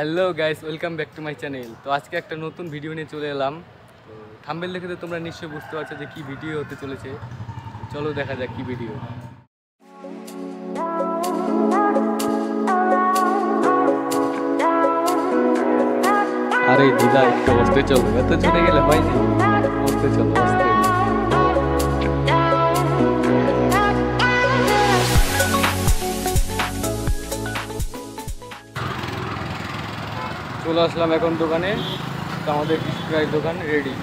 Hello guys welcome back to my channel তো আজকে একটা নতুন ভিডিও নিয়ে চলে এলাম। তো থাম্বেল দেখে তো তোমরা নিশ্চয়ই বুঝতে পারছ যে কি ভিডিও হতে চলেছে। চলো দেখা যাক কি ভিডিও আরে দিদা, একটু বসতে চলো। এত চলে গেলে হয়নি বসতে চলো, বসতে। চলে আসলাম এখন দোকানে। তো আমাদের প্রায় দোকান রেডি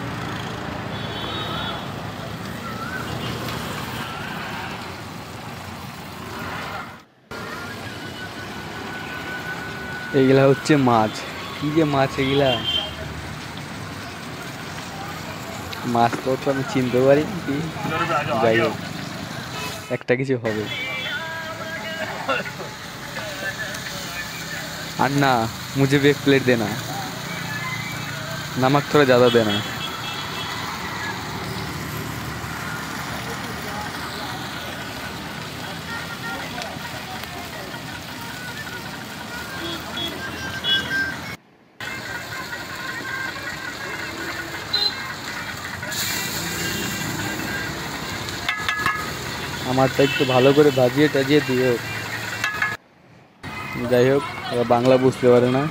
এইগুলা হচ্ছে মাছ। কি যে মাছ এগুলা? মাছ তো তো আমি চিনতে পারি কি। যাই হোক, একটা কিছু হবে। আর ना मुझे भी एक प्लेट देना नमक थोड़ा ज़्यादा देना আমারটা একটু ভালো করে ভাজিয়ে টাজিয়ে দিও যাই হোক ওরা বাংলা বুঝতে পারে না।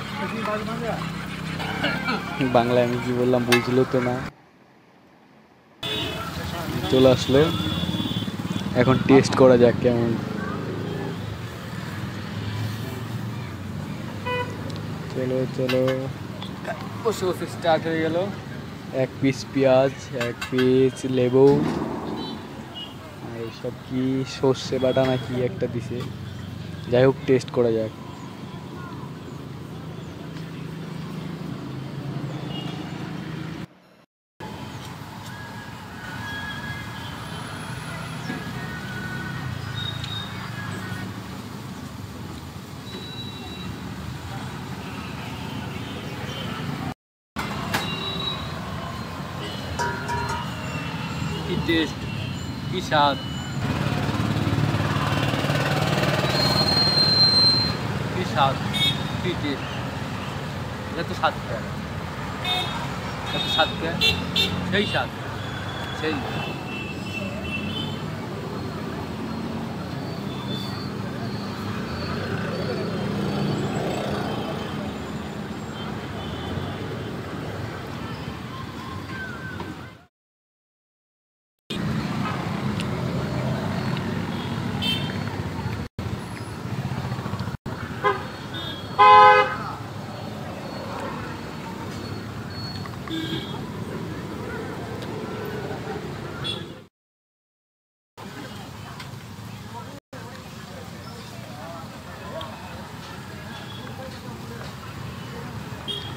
বাংলায় আমি কি বললাম বুঝলো তো না। চলে আসলো। এখন টেস্ট করা যাক কেমন। চলো চলো। বসে বসে স্টার্ট হয়ে গেল। এক পিস পেঁয়াজ এক পিস লেবু। আর এইসব কি সর্ষে বাটা না কি একটা দিছে? যাই হোক টেস্ট করা যাক কি টেস্ট কি স্বাদ স্বাদ কি টেস্ট এটা তো সাত খেয়ে এটা তো সাত খেয়ে সেই সাত। সেই।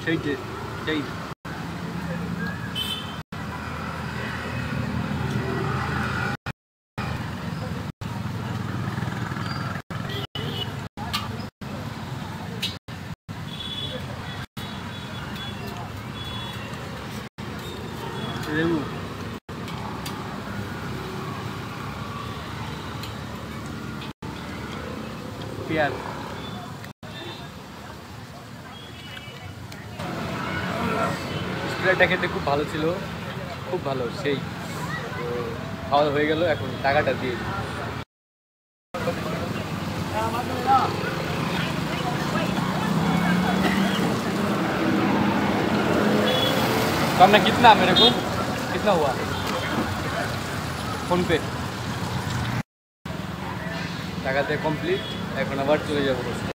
take it. Take it. Yeah. স্প্রাইটটা খেতে খুব ভালো ছিল খুব ভালো সেই তো খাওয়া হয়ে গেল এখন টাকাটা দিয়ে দিই। तो हमने कितना मेरे को कितना हुआ ফোন পে টাকাতে কমপ্লিট এখন আবার চলে যাবো